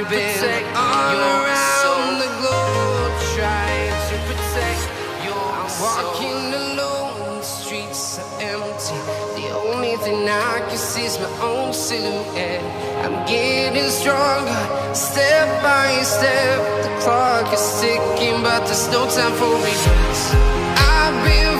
to protect all around the globe, trying to protect your I'm walking alone, the streets are empty. The only thing I can see is my own silhouette. I'm getting stronger, step by step. The clock is ticking, but there's no time for regrets. I've been